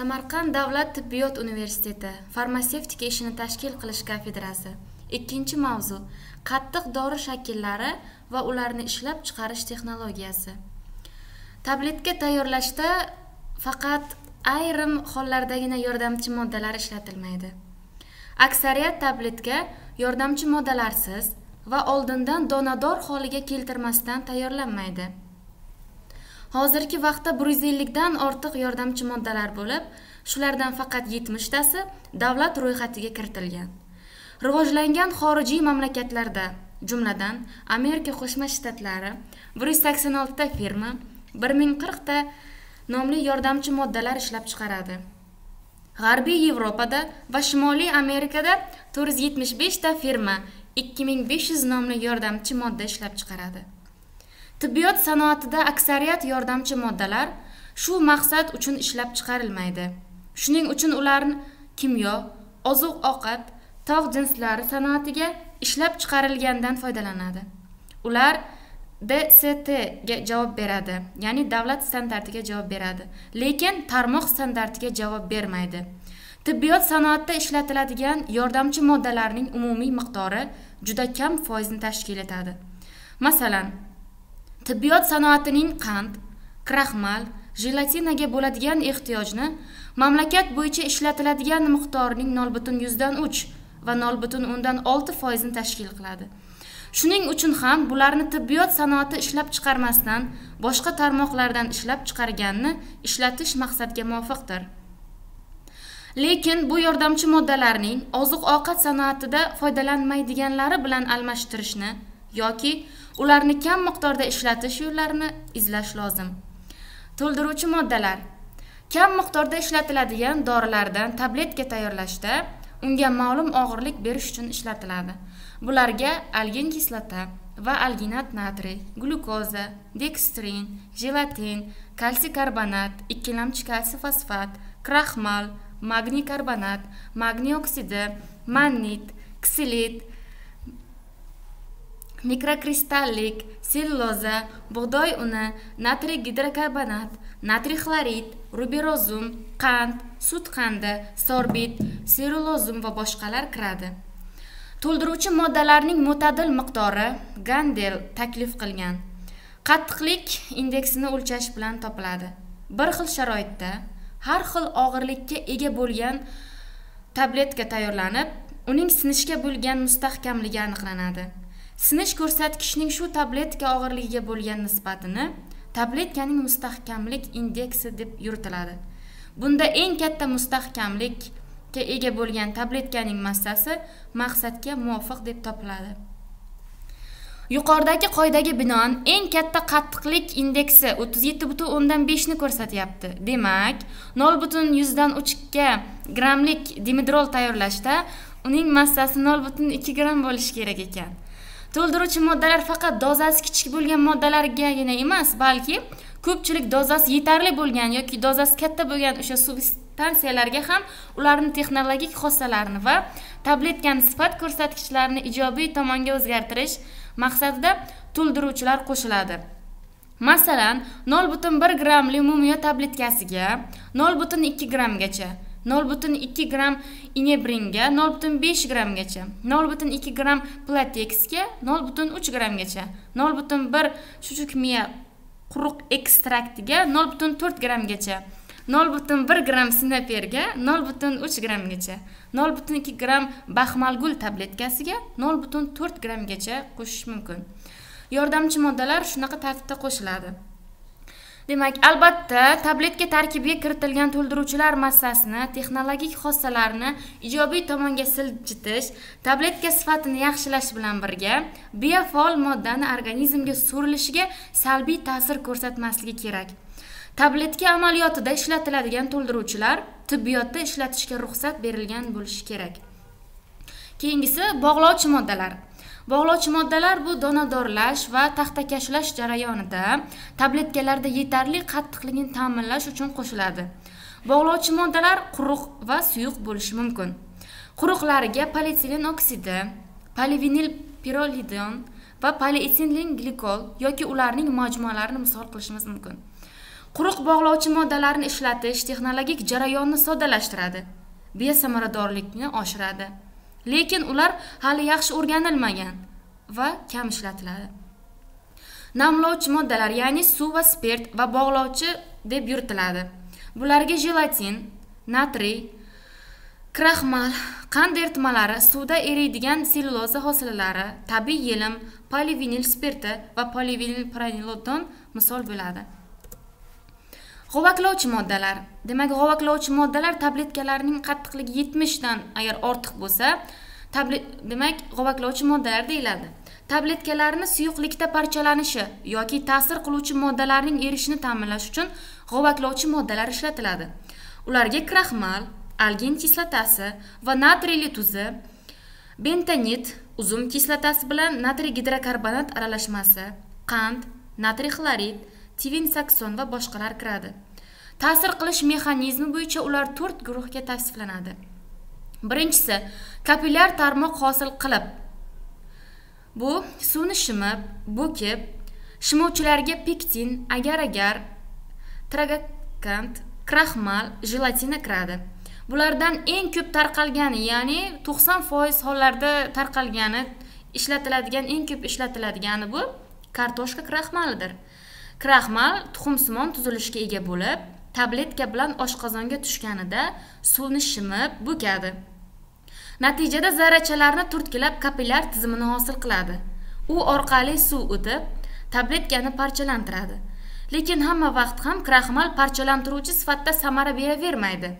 samarqand davlat tibbiyot universiteti farmatsevtika ishini tashkil qilish kafedrasi. Ikkinchi mavzu qattiq dori shakllari va ularni ishlab chiqarish texnologiyasi. Tabletka tayyorlashda faqat ayrim hollardagina yordamchi moddalar ishlatilmaydi. Aksariyat tabletka yordamchi moddalarsiz va oldindan donador holiga keltirmasdan tayyorlanmaydi. Hozirgi vaqtda bir yuz ellikdan ortiq yordamchi moddalar bo'lib shulardan faqat yetmishtasi davlat ro'yxatiga kiritilgan. Rivojlangan xorijiy mamlakatlarda jumladan amerika qo'shma shtatlari bir yuz sakson oltita firma bir ming qirqta nomli yordamchi moddalar ishlab chiqaradi. G'arbiy yevropada va shimoliy amerikada to'rt yuz yetmish beshta firma ikki ming besh yuz nomli yordamchi modda ishlab chiqaradi. Tibbiyot sanoatida aksariyat yordamchi moddalar shu maqsad uchun ishlab chiqarilmaydi. Shuning uchun ularni kimyo oziq ovqat tog' jinslari sanoatiga ishlab chiqarilgandan foydalanadi. Ular dstga javob beradi ya'ni davlat standartiga javob beradi lekin tarmoq standartiga javob bermaydi. Tibbiyot sanoatida ishlatiladigan yordamchi moddalarning umumiy miqdori juda kam foizni tashkil etadi. Masalan tibbiyot sanoatining qand kraxmal jelatinaga bo'ladigan ehtiyojni mamlakat bo'yicha ishlatiladigan miqdorining nol butun yuzdan uch va nol butun o'ndan olti foizini tashkil qiladi. Shuning uchun ham bularni tibbiyot sanoati ishlab chiqarmasdan boshqa tarmoqlardan ishlab chiqarganni ishlatish maqsadga muvofiqdir. Lekin bu yordamchi moddalarning oziq ovqat sanoatida foydalanmaydiganlari bilan almashtirishni yoki ularni kam miqdorda ishlatish yo'llarini izlash lozim. To'ldiruvchi moddalar. Kam miqdorda ishlatiladigan dorilardan tabletka tayyorlashda unga ma'lum og'irlik berish uchun ishlatiladi. Bularga algin kislota va alginat natriy glyukoza dekstrin jelatin kalsiy karbonat ikkilamchi kalsiy fosfat kraxmal magniy karbonat magniy oksidi mannit ksilit mikrokristallik sellyuloza bug'doy uni natriy gidrokarbonat natriy xlorid ruberozum qand sut qandi sorbit serulozum va boshqalar kiradi to'ldiruvchi moddalarning mo'tadil miqdori gandel taklif qilgan. Qattiqlik indeksini o'lchash bilan topiladi. Bir xil sharoitda har xil og'irlikka ega bo'lgan tabletka tayyorlanib uning sinishga bo'lgan mustahkamligi aniqlanadi. Sinish ko'rsatkichning shu tabletka og'irligiga bo'lgan nisbatini tabletkaning mustahkamlik indeksi deb yuritiladi. Bunda eng katta mustahkamlikka ega bo'lgan tabletkaning massasi maqsadga muvofiq deb topiladi. Yuqoridagi qoidaga binoan eng katta qattiqlik indeksi o'ttiz yetti butun o'ndan beshni ko'rsatyapti. Demak nol butun yuzdan uchga grammlik dimidrol tayyorlashda uning massasi nol butun ikki gramm bo'lishi kerak ekan. To'ldiruvchi moddalar faqat dozasi kichik bo'lgan moddalargagina emas balki ko'pchilik dozasi yetarli bo'lgan yoki dozasi katta bo'lgan o'sha substansiyalarga ham ularni texnologik xossalarini va tabletkani sifat ko'rsatkichlarini ijobiy tomonga o'zgartirish maqsadida to'ldiruvchilar qo'shiladi. Masalan nol butun bir gramm limumiyo tabletkasiga nol butun ikki grammgacha nol butun ikki gramm inebringa nol butun besh grammgacha nol butun ikki gramm plateksga nol butun uch grammgacha nol butun bir chuchuk miya quruq ekstraktiga nol butun to'rt grammgacha nol butun bir gramm sinaperga nol butun uch grammgacha nol butun ikki gramm baxmalgul tabletkasiga nol butun to'rt grammgacha qo'shish mumkin. Yordamchi moddalar shunaqa tartibda qo'shiladi. Demak albatta tabletka tarkibiga kiritilgan to'ldiruvchilar massasini texnologik xossalarini ijobiy tomonga siljitish tabletka sifatini yaxshilash bilan birga biofaol moddani organizmga so'rilishiga salbiy ta'sir ko'rsatmasligi kerak. Tabletka amaliyotida ishlatiladigan to'ldiruvchilar tibbiyotda ishlatishga ruxsat berilgan bo'lishi kerak. Keyingisi bog'lovchi moddalar. Bog'lovchi moddalar bu donadorlash va taxtakashlash jarayonida tabletkalarda yetarli qattiqligini ta'minlash uchun qo'shiladi. Bog'lovchi moddalar quruq va suyuq bo'lishi mumkin. Quruqlariga polietilen oksidi polivinil pirolidon va polietilen glikol yoki ularning majmualarini misol qilishimiz mumkin. Quruq bog'lovchi moddalarni ishlatish texnologik jarayonni soddalashtiradi besamaradorlikni oshiradi. Lekin ular hali yaxshi o'rganilmagan va kam ishlatiladi. Namlovchi moddalar ya'ni suv va spirt va bog'lovchi deb yuritiladi. Bularga jelatin natriy kraxmal qand eritmalari suvda eriydigan sellyuloza hosillalari tabiiy yelim polivinil spirti va polivinil pronilodon misol bo'ladi. G'ovaklovchi moddalar. Demak g'ovaklovchi moddalar tabletkalarning qattiqligi yetmishdan agar ortiq bo'lsa tablet demak g'ovaklovchi moddalar deyiladi. Tabletkalarni suyuqlikda parchalanishi yoki ta'sir qiluvchi moddalarning erishini ta'minlash uchun g'ovaklovchi moddalar ishlatiladi. Ularga kraxmal algin kislotasi va natriyli tuzi bentonit uzum kislotasi bilan natriy gidrokarbonat aralashmasi qand natriy xlorid steven sakson va boshqalar kiradi. Ta'sir qilish mexanizmi bo'yicha ular to'rt guruhga tavsiflanadi. Birinchisi kapillyar tarmoq hosil qilib bu suvni shimib bo'kib shimuvchilarga pektin agar agar tragakant kraxmal jelatina kiradi. Bulardan eng ko'p tarqalgani ya'ni to'qson foiz hollarda tarqalgani ishlatiladigan eng ko'p ishlatiladigani bu kartoshka kraxmalidir. Kraxmal tuxumsimon tuzilishga ega bo'lib tabletka bilan oshqozonga tushganida suvni shimib bo'kadi natijada zarrachalarni turtkilab kapillyar tizimini hosil qiladi. U orqali suv o'tib tabletkani parchalantiradi. Lekin hamma vaqt ham kraxmal parchalantiruvchi sifatida samara beravermaydi.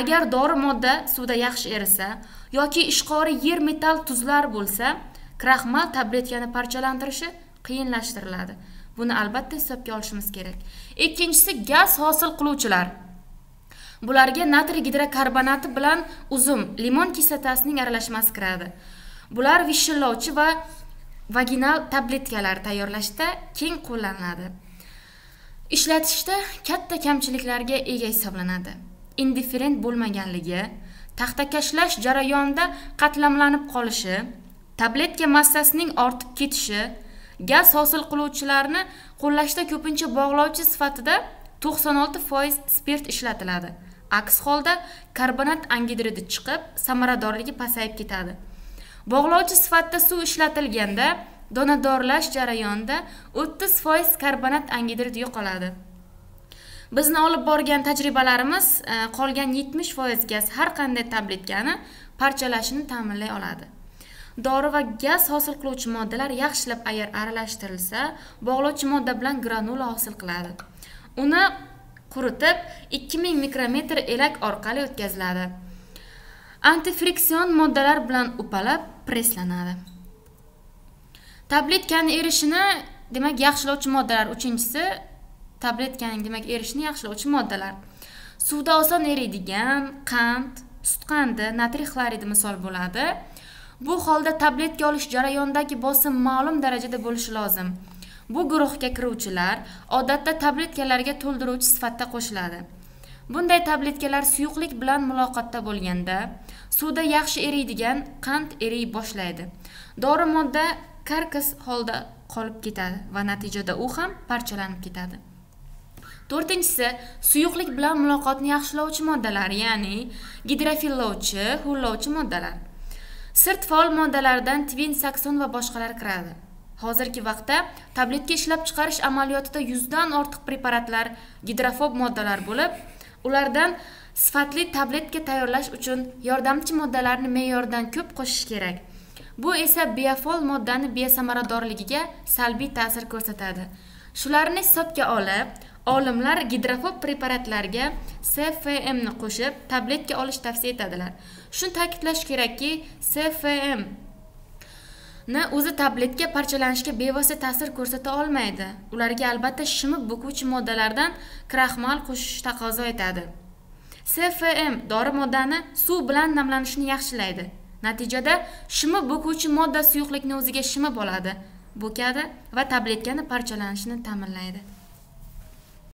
Agar dori modda suvda yaxshi erisa yoki ishqori yer metall tuzlar bo'lsa kraxmal tabletkani parchalantirishi qiyinlashtiriladi. Buni albatta hisobga olishimiz kerak. Ikkinchisi gaz hosil qiluvchilar. Bularga natriy gidrokarbonati bilan uzum limon kislotasining aralashmasi kiradi. Bular vishillovchi va vaginal tabletkalar tayyorlashda keng qo'llaniladi. Ishlatishda katta kamchiliklarga ega hisoblanadi. Indiferent bo'lmaganligi taxtakashlash jarayonida qatlamlanib qolishi tabletka massasining ortib ketishi gaz hosil qiluvchilarni qo'llashda ko'pincha bog'lovchi sifatida to'qson olti foiz spirt ishlatiladi. Aks holda karbonat angidridi chiqib samaradorligi pasayib ketadi. Bog'lovchi sifatida suv ishlatilganda donadorlash jarayonida o'ttiz foiz karbonat angidrid yo'qoladi. Bizni olib borgan tajribalarimiz e, qolgan yetmish foiz gaz har qanday tabletkani parchalashini ta'minlay oladi. Dori va gaz hosil qiluvchi moddalar yaxshilab agar aralashtirilsa bog'lovchi modda bilan granula hosil qiladi. Uni quritib 2000 mikrometr elak orqali o'tkaziladi. Antifriksion moddalar bilan upalab presslanadi tabletkani erishini demak yaxshilovchi moddalar. Uchinchisi tabletkaning demak erishini yaxshilovchi moddalar. Suvda oson eriydigan qand sut qandi natriy xloridi misol bo'ladi. Bu holda tabletka olish jarayonidagi bosim ma'lum darajada bo'lishi lozim. Bu guruhga kiruvchilar odatda tabletkalarga to'ldiruvchi sifatida qo'shiladi. Bunday tabletkalar suyuqlik bilan muloqotda bo'lganda suvda yaxshi eriydigan qand eriy boshlaydi. Dori modda karkas holda qolib ketadi va natijada u ham parchalanib ketadi. To'rtinchisi suyuqlik bilan muloqotni yaxshilovchi moddalar ya'ni gidrofillovchi hurlovchi moddalar. Sirt faol moddalaridan tvin sakson va boshqalar kiradi. Hozirgi vaqtda tabletka ishlab chiqarish amaliyotida yuzdan ortiq preparatlar gidrofob moddalar bo'lib ulardan sifatli tabletka tayyorlash uchun yordamchi moddalarni me'yordan ko'p qo'shish kerak. Bu esa biofol moddani besamaradorligiga salbiy ta'sir ko'rsatadi. Shularni hisobga olib olimlar gidrofob preparatlarga cfm ni qo'shib tabletka olish tavsiya etadilar. Shuni ta'kidlash kerakki cfm ni o'zi tabletka parchalanishga bevosita ta'sir ko'rsata olmaydi. Ularga albatta shimib bukuvchi moddalardan kraxmal qo'shish taqozo etadi. Cfm dori moddani suv bilan namlanishni yaxshilaydi. Natijada shimib bukuvchi modda suyuqlikni o'ziga shimib oladi. Bo'kadi va tabletkani parchalanishini ta'minlaydi.